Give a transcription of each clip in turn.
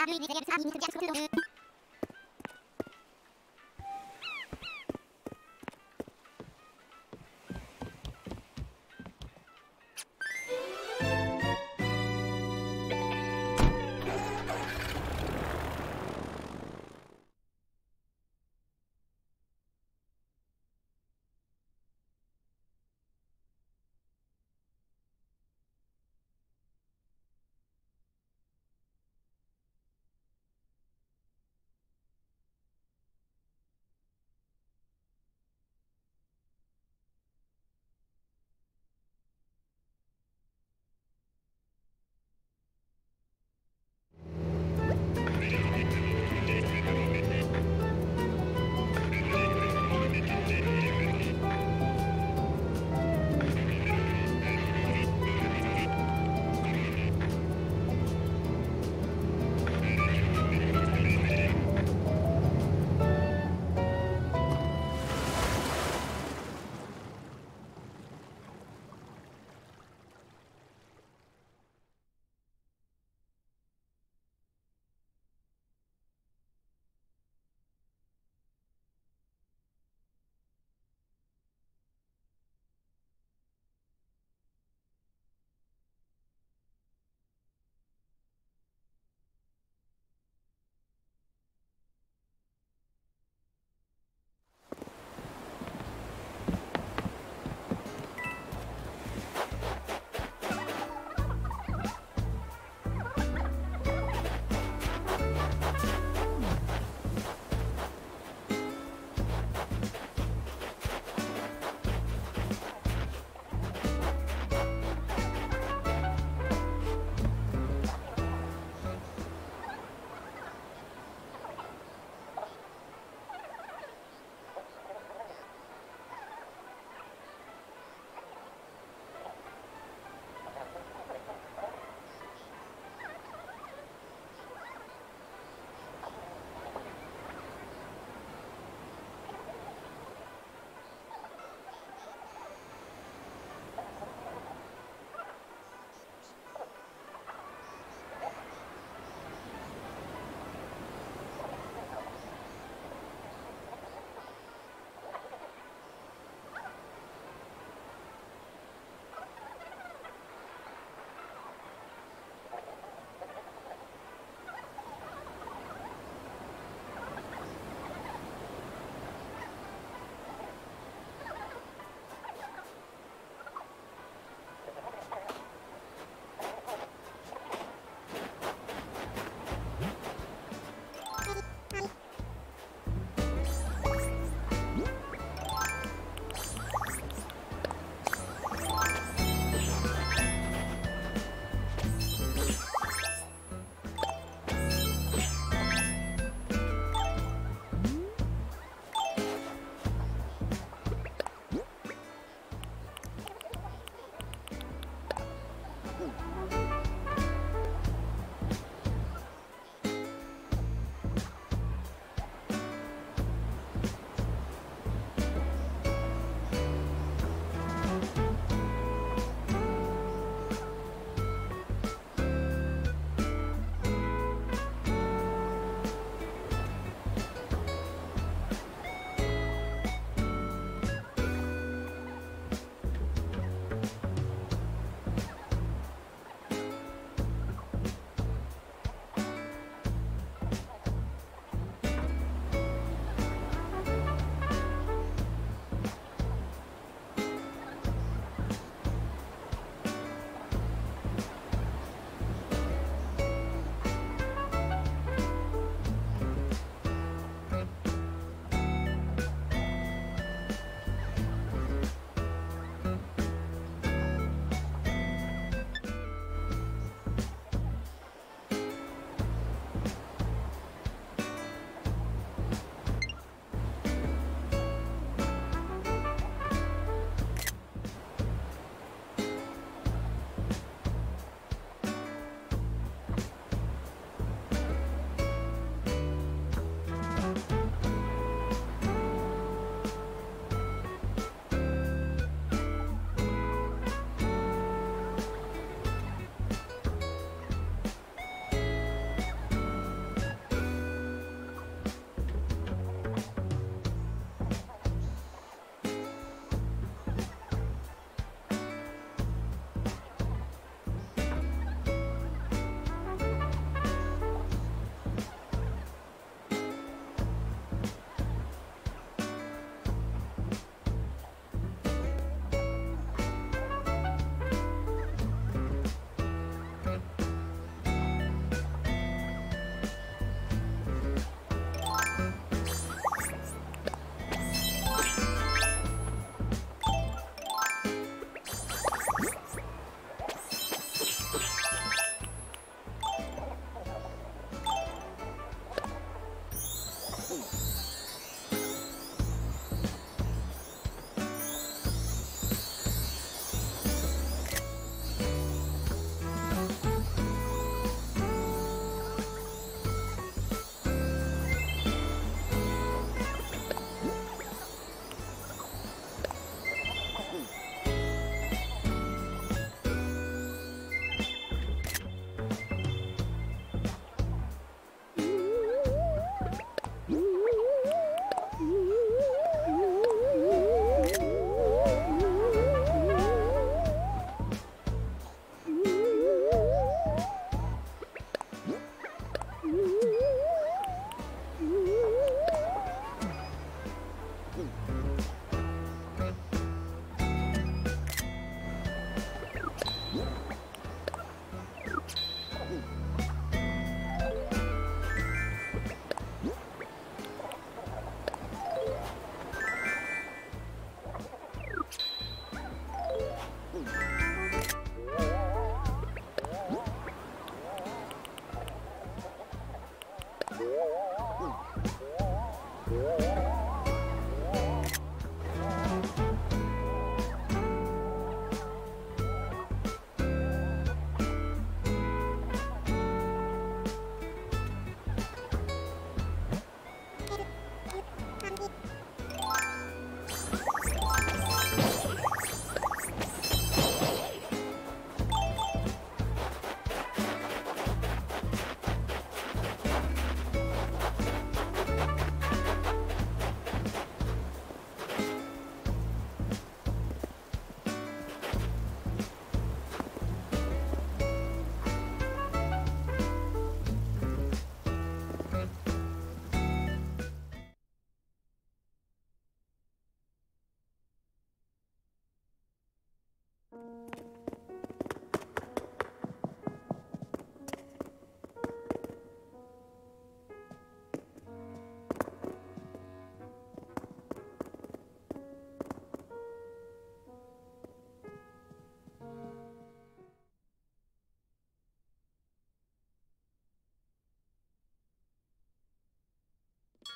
I go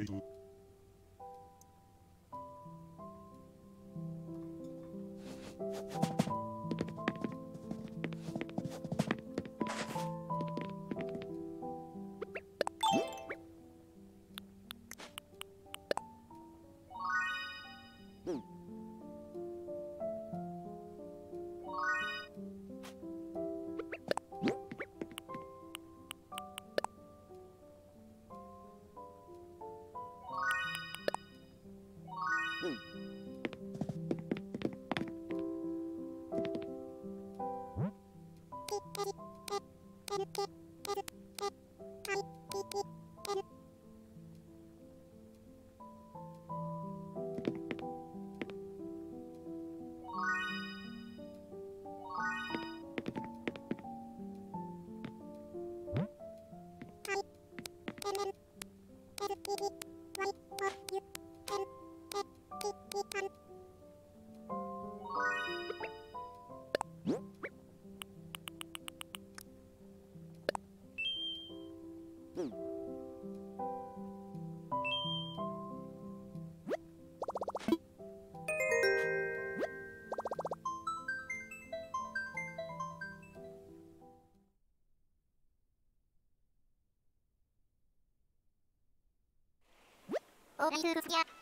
Peace. いるや。